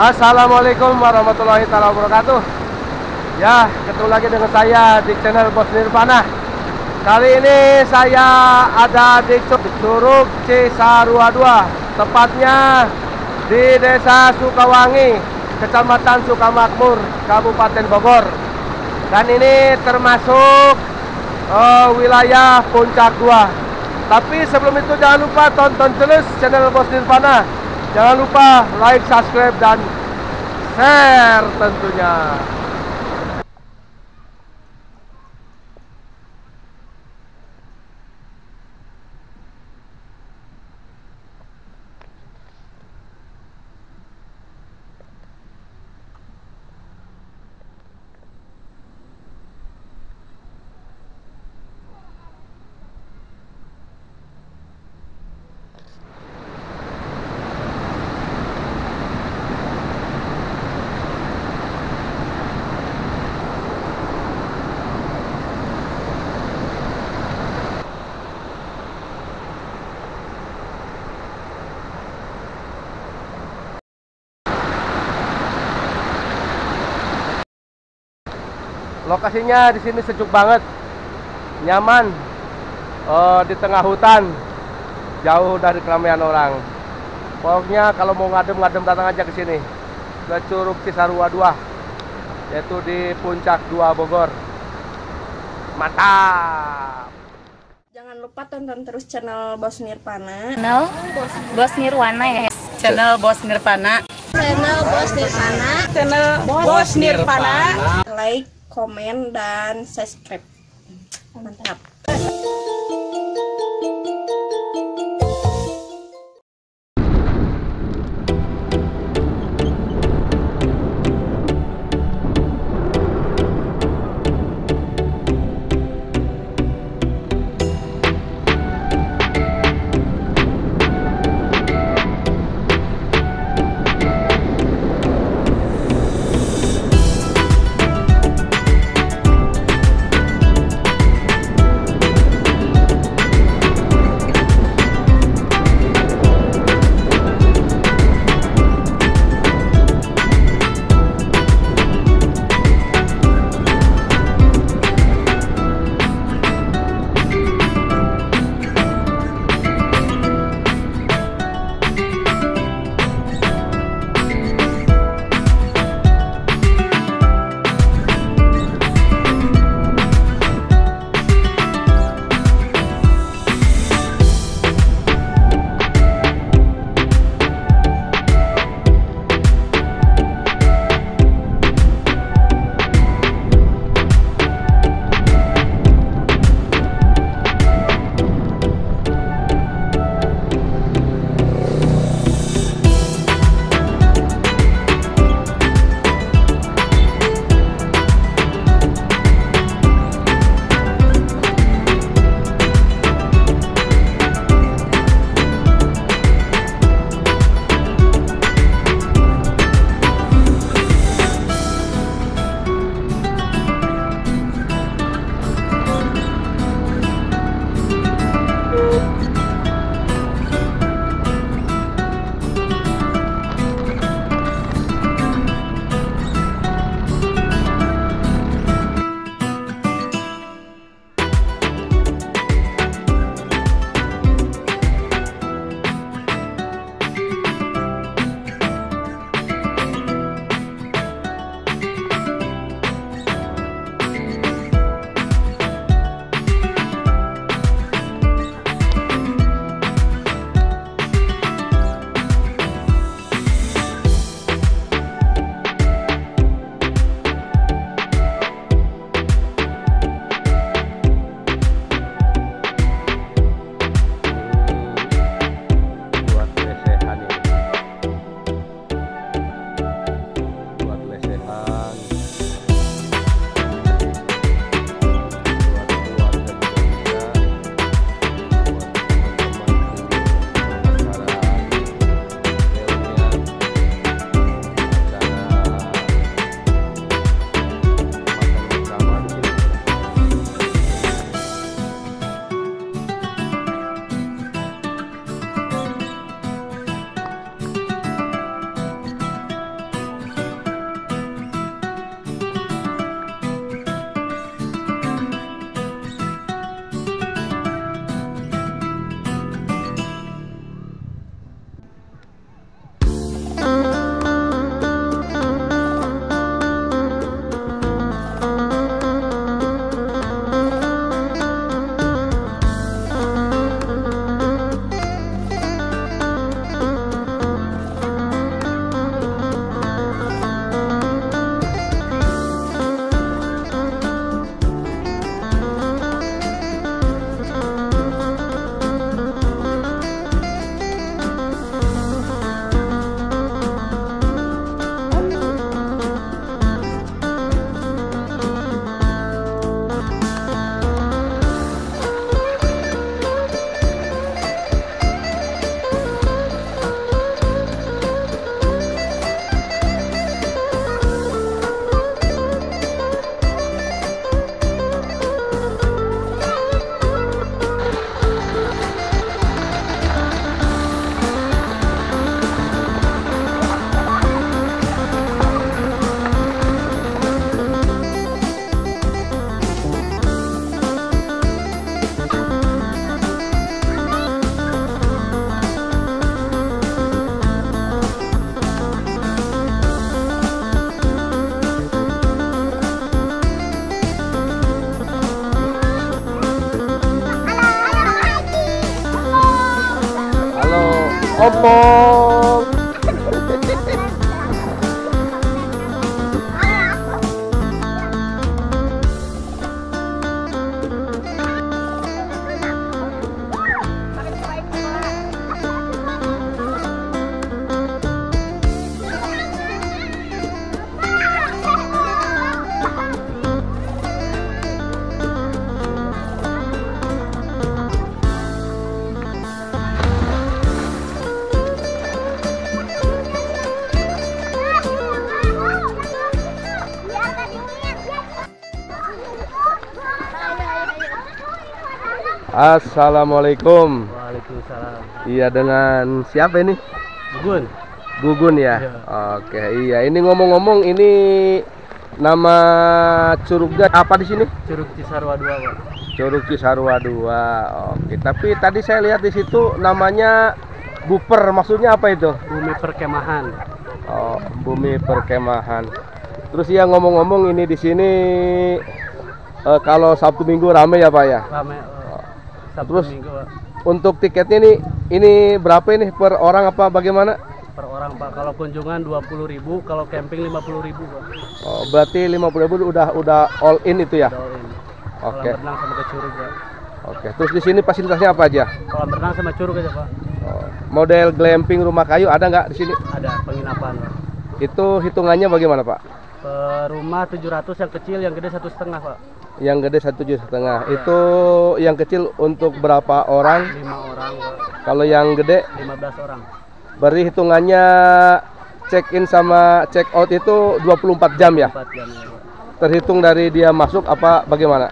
Assalamualaikum warahmatullahi wabarakatuh. Ya, ketemu lagi dengan saya di channel Bos Nirvana. Kali ini saya ada di Curug Cisarua 2 Tepatnya di Desa Sukawangi Kecamatan Sukamakmur, Kabupaten Bogor. Dan ini termasuk uh, wilayah Puncak 2 Tapi sebelum itu jangan lupa tonton terus channel Bos Nirvana Jangan lupa like, subscribe, dan share tentunya Lokasinya di sini sejuk banget, nyaman, uh, di tengah hutan, jauh dari keramaian orang. Pokoknya kalau mau ngadem-ngadem datang aja ke sini, ke Curug Cisarua 2, yaitu di Puncak 2 Bogor. Mantap! Jangan lupa tonton terus channel Bos Nirvana. Channel Bos Nirwana ya. Channel Bos Nirvana. Channel Bos Nirvana. Channel Bos Nirvana. Like, komen, dan subscribe. Mantap. Assalamualaikum. Waalaikumsalam. Iya dengan siapa ini? Gun. Gugun ya. Iya. Oke, iya. Ini ngomong-ngomong ini nama curugnya apa di sini? Curug Cisarua 2, Pak. Curug Cisarua 2. Oke, tapi tadi saya lihat di situ namanya Buper. Maksudnya apa itu? Bumi perkemahan. Oh, bumi perkemahan. Terus ya ngomong-ngomong ini di sini eh, kalau Sabtu Minggu rame ya Pak ya. Rame Sabtu Terus? Minggu, Pak. Untuk tiketnya ini ini berapa ini per orang apa bagaimana? Per orang, Pak. Kalau kunjungan 20.000, kalau camping 50.000, Pak. Oh, berarti 50.000 udah udah all in itu ya. Udah all in. Oke. Kolam renang sama ke curug, Pak. Oke. Terus di sini fasilitasnya apa aja? Kolam renang sama curug aja, Pak. Oh, model glamping rumah kayu ada nggak di sini? Ada penginapan, Pak. Itu hitungannya bagaimana Pak? Per rumah 700 yang kecil, yang gede satu setengah, Pak. Yang gede satu juta setengah. Itu yang kecil untuk berapa orang? Lima orang. Kalau yang gede 15 orang. Berarti hitungannya check in sama check out itu 24 jam ya? 4 jam, ya. Terhitung dari dia masuk apa bagaimana?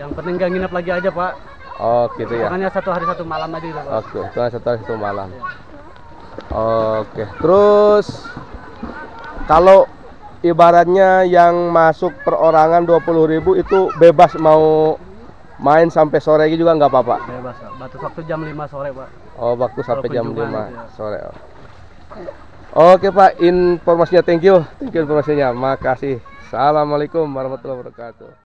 Yang penting gak nginep lagi aja, Pak. Oh gitu ya. Makanya satu hari satu malam aja gitu, Pak. Oke, itu satu hari satu malam. Oke, terus kalau ibaratnya yang masuk perorangan 20.000 itu bebas mau main sampai sore juga nggak apa-apa. Bebas. Batas waktu jam 5 sore, Pak. Oh, waktu sampai jam 5 kunjungan, ya. sore. oh. Oke, Pak, informasinya thank you. Thank you informasinya. Makasih. Assalamualaikum warahmatullahi wabarakatuh.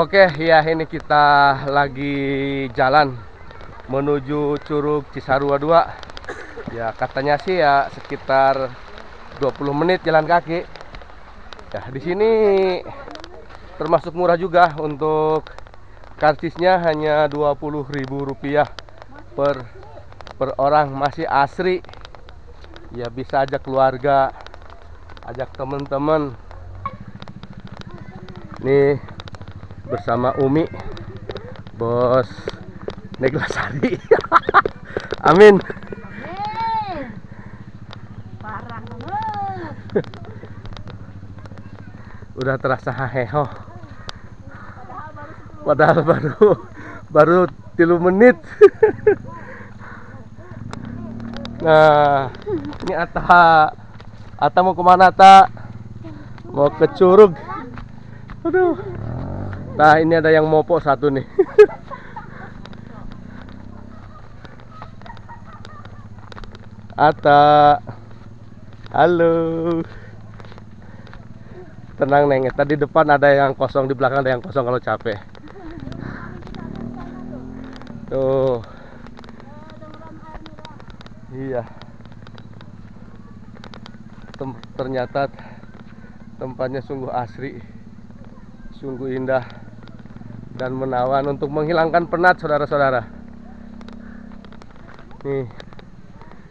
Oke, ya ini kita lagi jalan menuju Curug Cisarua 2. Ya, katanya sih ya sekitar 20 menit jalan kaki. Ya, di sini termasuk murah juga untuk karcisnya hanya Rp20.000 per per orang masih asri. Ya bisa ajak keluarga, ajak teman-teman. Nih bersama Umi Bos Neglasari Amin. Udah terasa haheho. Padahal baru baru tilu menit. Nah ini Ata Ata mau ke mana Ata Mau ke Curug. Aduh Nah ini ada yang mopo satu nih. Ata. Halo. Tenang Neng. Tadi depan ada yang kosong Di belakang ada yang kosong kalau capek. Tuh. Iya. Tem- Ternyata Tempatnya sungguh asri Sungguh indah Dan menawan untuk menghilangkan penat saudara-saudara. Nih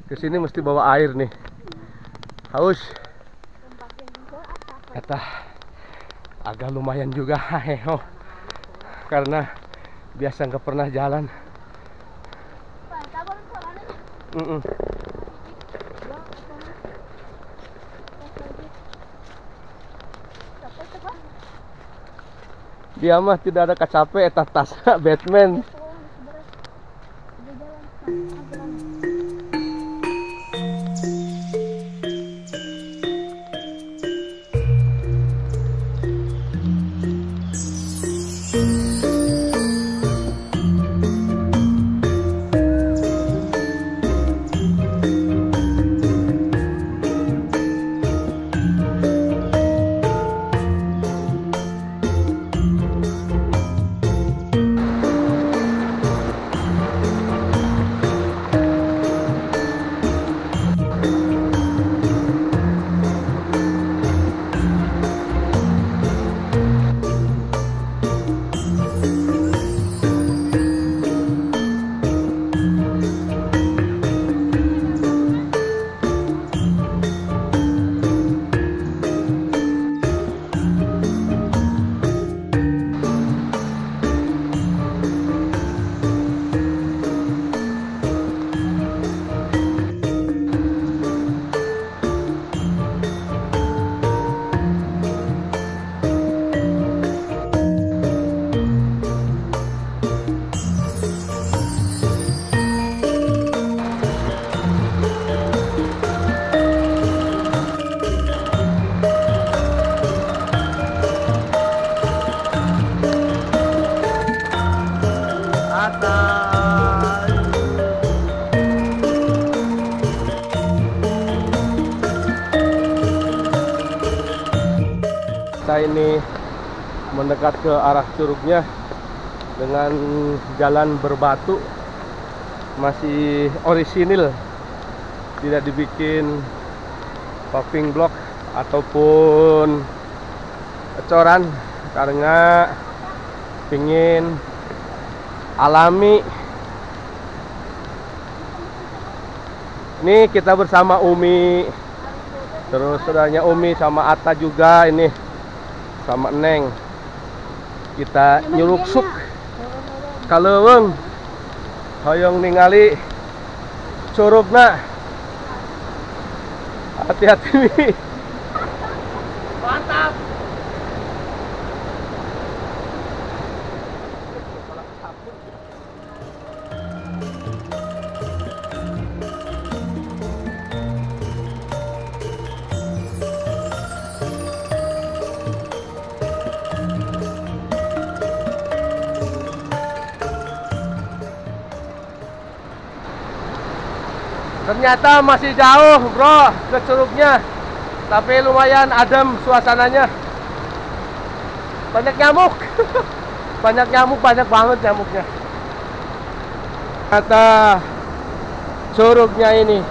Ke sini mesti bawa air nih. Haus. Kata Agak lumayan juga heho Karena Biasa nggak pernah jalan. Mm-mm. Dia mah tidak ada kacape eta tas Batman. Mendekat ke arah curugnya dengan jalan berbatu. Masih orisinil tidak dibikin paving block ataupun coran karena pingin alami. Ini kita bersama Umi terus saudaranya Umi sama Atta juga ini sama Neng kita nyuruksuk kalau weng hoyong ningali curugna hati-hati Ternyata masih jauh bro ke curugnya Tapi lumayan adem suasananya. Banyak nyamuk. Banyak nyamuk, banyak banget nyamuknya. Kata curugnya ini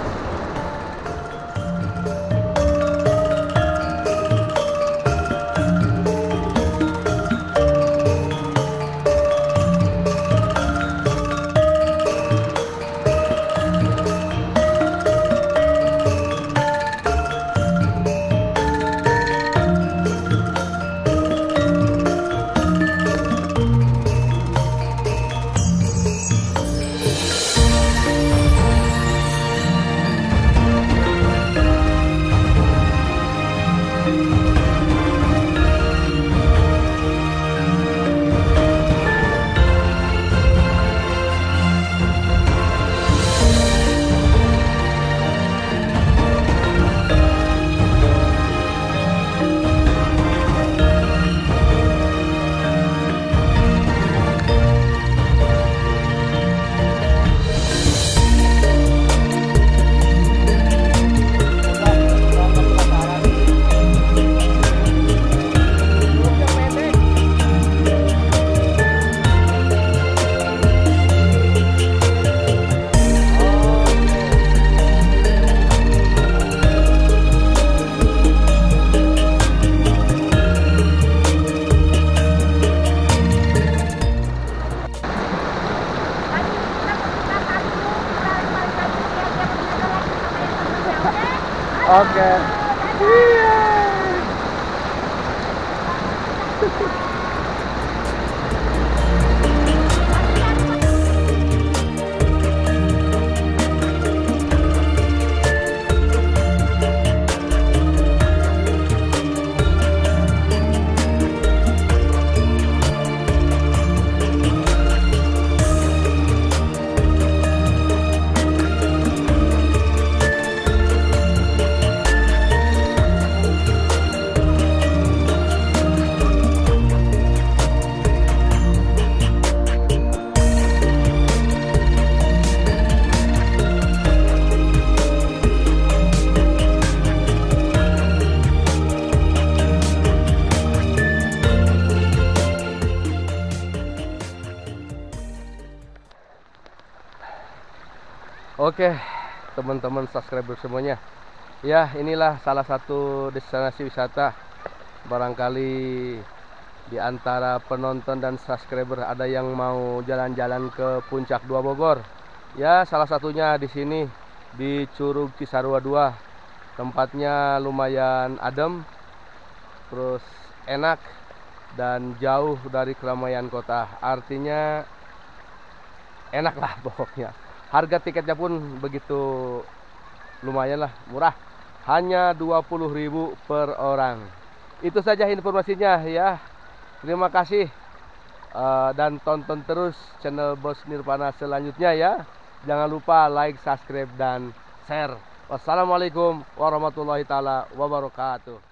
Oke, teman-teman subscriber semuanya. Ya, inilah salah satu destinasi wisata. Barangkali di antara penonton dan subscriber ada yang mau jalan-jalan ke Puncak Dua Bogor. Ya, salah satunya di sini di Curug Cisarua 2. Tempatnya lumayan adem, terus enak dan jauh dari keramaian kota. Artinya enak lah pokoknya harga tiketnya pun begitu lumayan lah murah. Hanya 20.000 per orang. Itu saja informasinya ya. Terima kasih uh, dan tonton terus channel Bos Nirvana selanjutnya ya. Jangan lupa like subscribe dan share. Wassalamualaikum warahmatullahi taala wabarakatuh